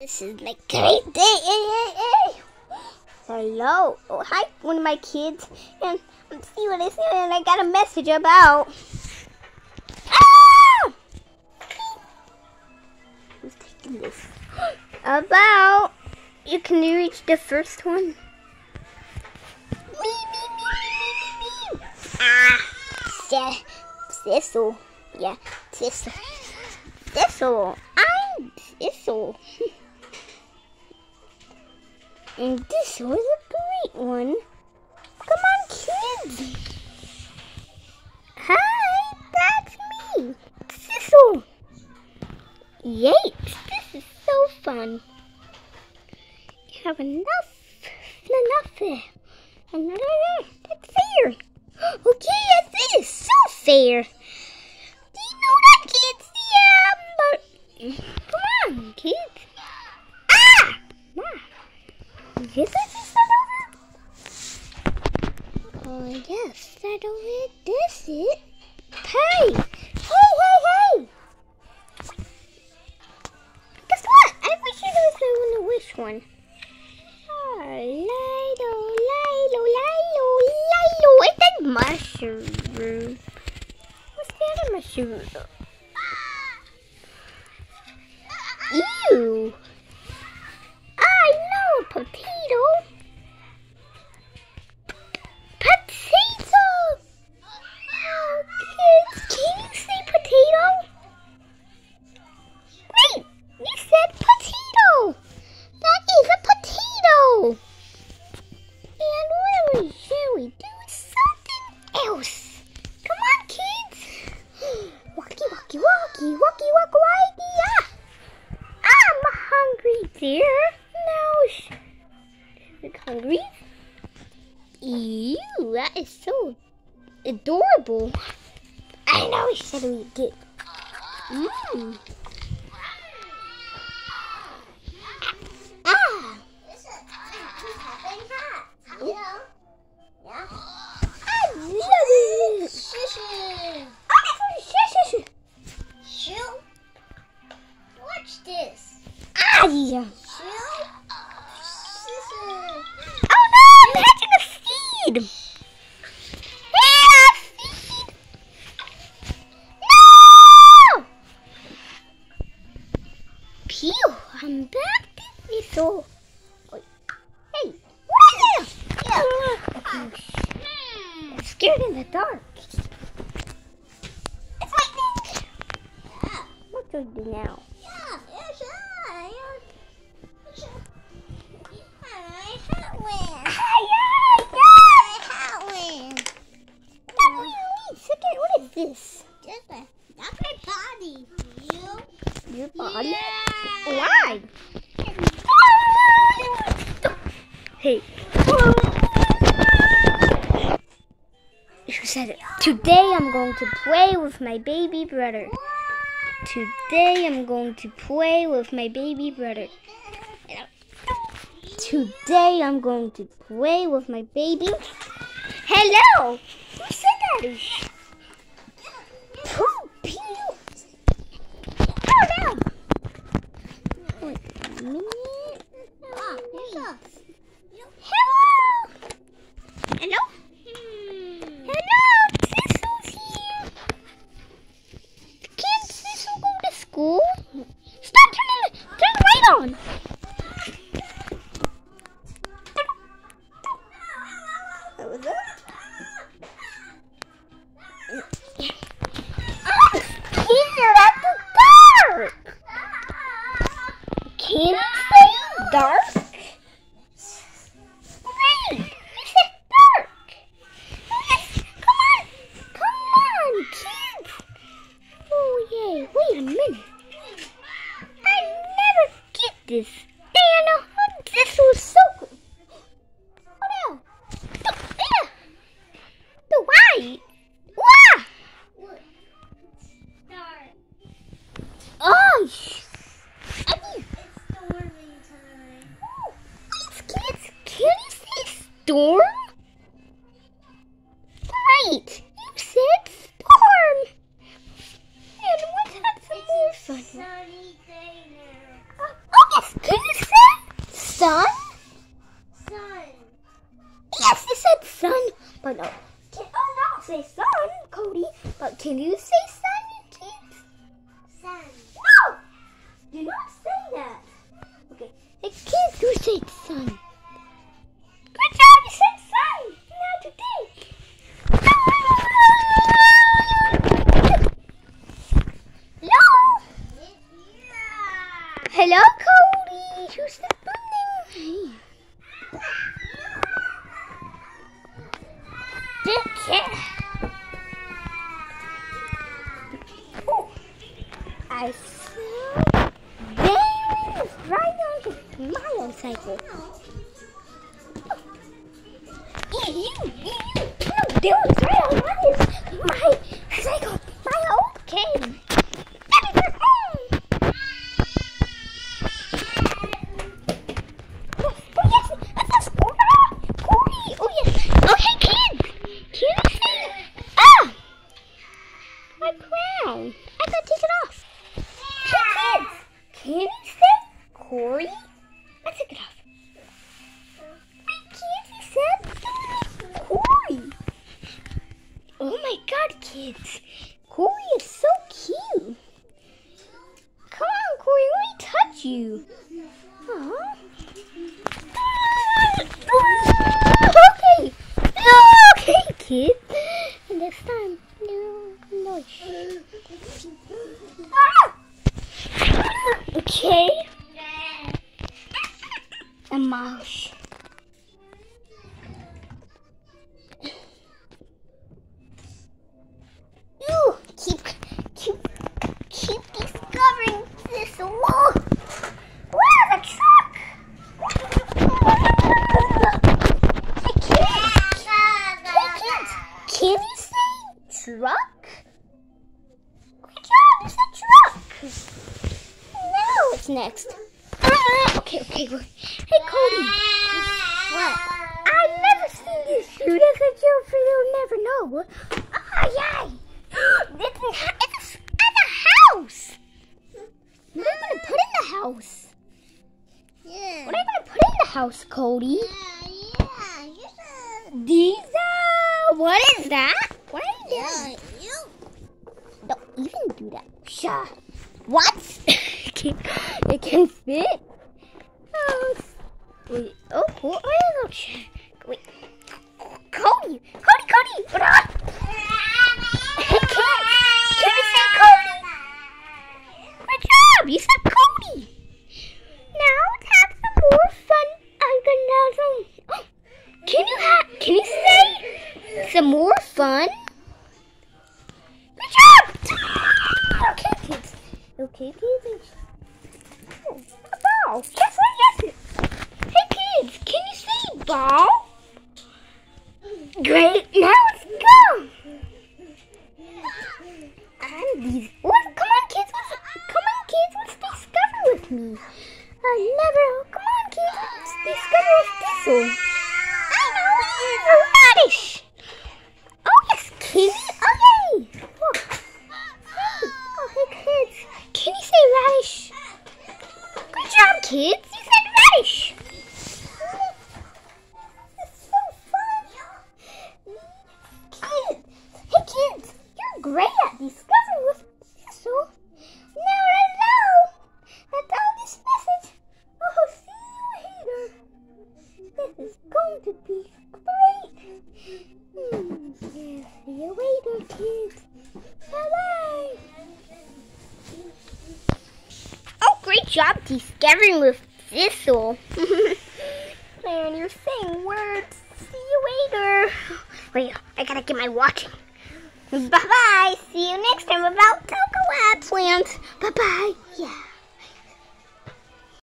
This is my great day. Hello. Oh, hi, one of my kids. And I'm see what I see, and I got a message about. Ah! Who's taking this? About. You can you reach the first one? Me, me, me, me, me, me. Ah, yeah, Thistle. Yeah, Thistle. Thistle. I'm Thistle. And this was a great one. Come on, kids. Hi, that's me, Sissel. Yikes, this is so fun. You have enough, enough. That's fair. Okay, it is so fair. Ew. Ew, that is so adorable. I know he said we'd get. Mmm. I'm back. It's so. Hey, what is this? Yeah. I'm scared in the dark. It's lightning. What do I do now? Yeah, it's I. It's I Hot Wheels. Hi, I Hot Wheels. Wait, wait, second, what is this? Just a, that's my body. You? Your body? Yeah. Why? Hey. Who said it? Today I'm going to play with my baby brother. Today I'm going to play with my baby brother. Today I'm going to play with my baby. Hello! Who said that? Wait a minute. Ah, here's a. Hello! Hello? Hello, Sissel's here. Can Sissel go to school? Stop turning the, turn the light on. What was that? I'm scared at the dark. Can you say dark? Wait, you said dark. Yes, come on, come on, kids. Oh yay! Wait a minute. I never get this. Diana, this was so cool. Oh no! The, yeah. the white. Wow! Oh, I mean, it's Storming time. kids, can you say storm? But no. Can, oh no, say sun, Cody. But can you say sun, kids? Sun. No! Do not say that. Okay. Hey, kids, who say sun? Good job, you said sun. Now to think. Hello? Yeah. Hello, Cody. Who's the building? Dick cat. Oh, I saw Darren is riding on you, yeah, you. No, right on his my cycle. My old cane. Oh, yes, that's a Cody. Cody. Oh, yes. Okay, kids. Can you see? Ah! My crown. I gotta take it off. Hey, kids. Can you say Corey? I took it off. My kids, said Corey. Oh my god, kids. Corey is so cute. Come on, Corey, let me touch you. Aw. Okay. Okay, kid. Next time, no noise. Ah! Okay. A mouse. You keep keep keep discovering this wall. Wow, the truck! Hey, kids! Hey, kids! Can you say truck? Good job, you said truck! Now what's next? Ah, okay, okay. Hey, Cody! What? I've never seen you shoot as a joke, you'll never know. Ah, yay! It's, in, it's at the house! What are you gonna put in the house? Yeah. What are you gonna put in the house, Cody? Yeah, yeah. These are. What is that? What are you doing? Don't even do that. Sure. What? it can it can fit. Oh, wait. Oh, oh you check? Wait. Cody! Cody! Cody! Hey! Can you say Cody? Good job! You said Cody! Now let's have some more fun organism. Can you have? Can you say some more fun? Good job! Okay, kids. Okay, kids. Oh, a ball. Guess what? Yes. Hey, kids. Can you say ball? Great. Now let's go. And these. What? Come on, kids. Let's, come on, kids. Let's discover with me. I never. Come on, kids. Let's discover with Thistle. I know a radish. Oh yes, kids. Job discovering with Thistle. Man, you're saying words. See you later. Wait, I gotta get my watch. Bye-bye. See you next time about Toca Lab Plants. Bye-bye. Yeah.